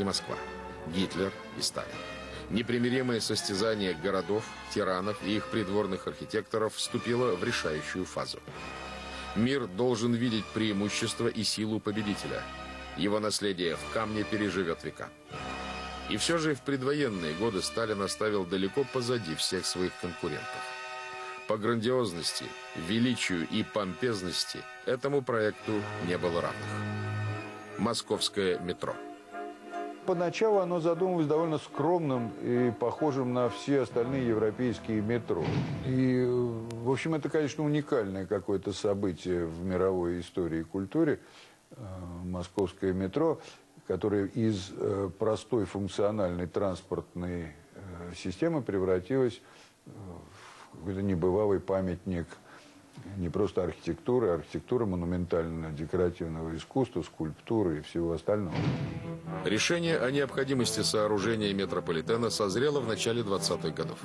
и Москва, Гитлер и Сталин. Непримиримое состязание городов, тиранов и их придворных архитекторов вступило в решающую фазу. Мир должен видеть преимущество и силу победителя. Его наследие в камне переживет века. И все же в предвоенные годы Сталин оставил далеко позади всех своих конкурентов. По грандиозности, величию и помпезности этому проекту не было равных. Московское метро. Поначалу оно задумывалось довольно скромным и похожим на все остальные европейские метро. И, в общем, это, конечно, уникальное какое-то событие в мировой истории и культуре. Э, московское метро, которое из э, простой функциональной транспортной э, системы превратилось в какой-то небывалый памятник – не просто архитектуры, а архитектура монументально-декоративного искусства, скульптуры и всего остального. Решение о необходимости сооружения метрополитена созрело в начале 20-х годов.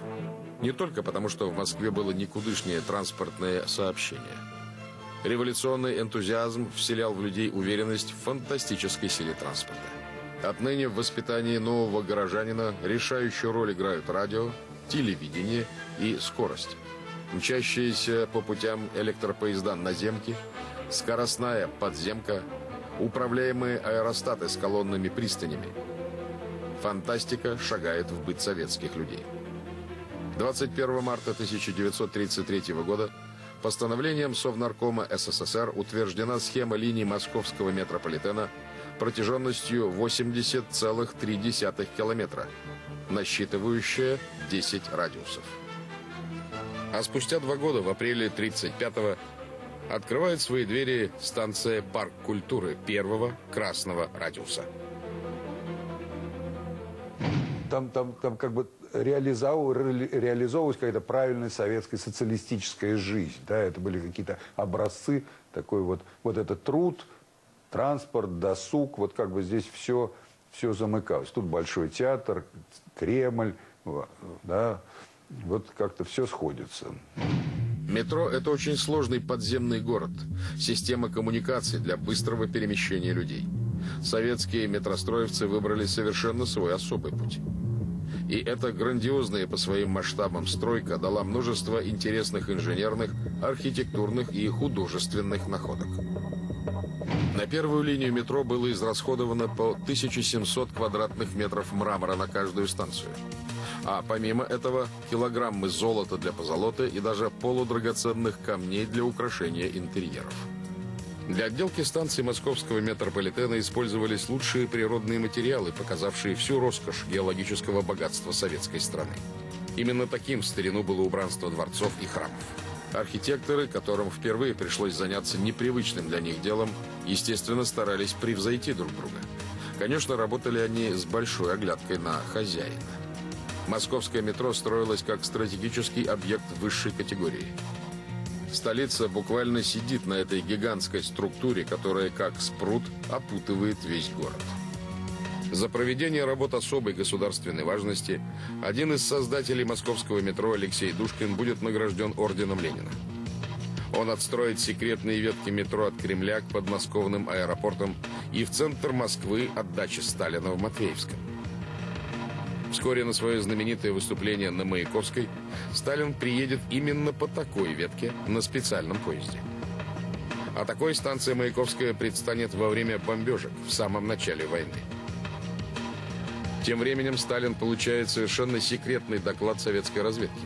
Не только потому, что в Москве было никудышнее транспортное сообщение. Революционный энтузиазм вселял в людей уверенность в фантастической силе транспорта. Отныне в воспитании нового горожанина решающую роль играют радио, телевидение и скорость мчащиеся по путям электропоезда наземки, скоростная подземка, управляемые аэростаты с колонными пристанями. Фантастика шагает в быт советских людей. 21 марта 1933 года постановлением Совнаркома СССР утверждена схема линий московского метрополитена протяженностью 80,3 километра, насчитывающая 10 радиусов. А спустя два года, в апреле 35-го, открывает свои двери станция «Парк культуры» первого красного радиуса. Там, там, там как бы реализовывалась какая-то правильная советская социалистическая жизнь. Да? Это были какие-то образцы, такой вот, вот этот труд, транспорт, досуг, вот как бы здесь все, все замыкалось. Тут Большой театр, Кремль, да, вот как-то все сходится. Метро – это очень сложный подземный город. Система коммуникаций для быстрого перемещения людей. Советские метростроевцы выбрали совершенно свой особый путь. И эта грандиозная по своим масштабам стройка дала множество интересных инженерных, архитектурных и художественных находок. На первую линию метро было израсходовано по 1700 квадратных метров мрамора на каждую станцию – а помимо этого, килограммы золота для позолоты и даже полудрагоценных камней для украшения интерьеров. Для отделки станции московского метрополитена использовались лучшие природные материалы, показавшие всю роскошь геологического богатства советской страны. Именно таким в старину было убранство дворцов и храмов. Архитекторы, которым впервые пришлось заняться непривычным для них делом, естественно, старались превзойти друг друга. Конечно, работали они с большой оглядкой на хозяина. Московское метро строилось как стратегический объект высшей категории. Столица буквально сидит на этой гигантской структуре, которая как спрут опутывает весь город. За проведение работ особой государственной важности один из создателей московского метро Алексей Душкин будет награжден орденом Ленина. Он отстроит секретные ветки метро от Кремля к подмосковным аэропортам и в центр Москвы от дачи Сталина в Матвеевском. Вскоре на свое знаменитое выступление на Маяковской Сталин приедет именно по такой ветке на специальном поезде. А такой станция Маяковская предстанет во время бомбежек в самом начале войны. Тем временем Сталин получает совершенно секретный доклад советской разведки.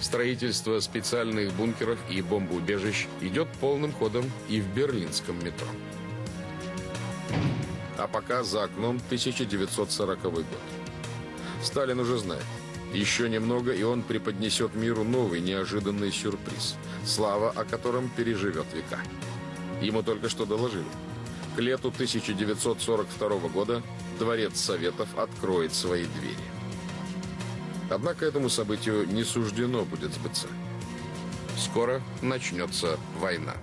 Строительство специальных бункеров и бомбоубежищ идет полным ходом и в берлинском метро. А пока за окном 1940 год. Сталин уже знает. Еще немного, и он преподнесет миру новый неожиданный сюрприз, слава о котором переживет века. Ему только что доложили. К лету 1942 года Дворец Советов откроет свои двери. Однако этому событию не суждено будет сбыться. Скоро начнется война.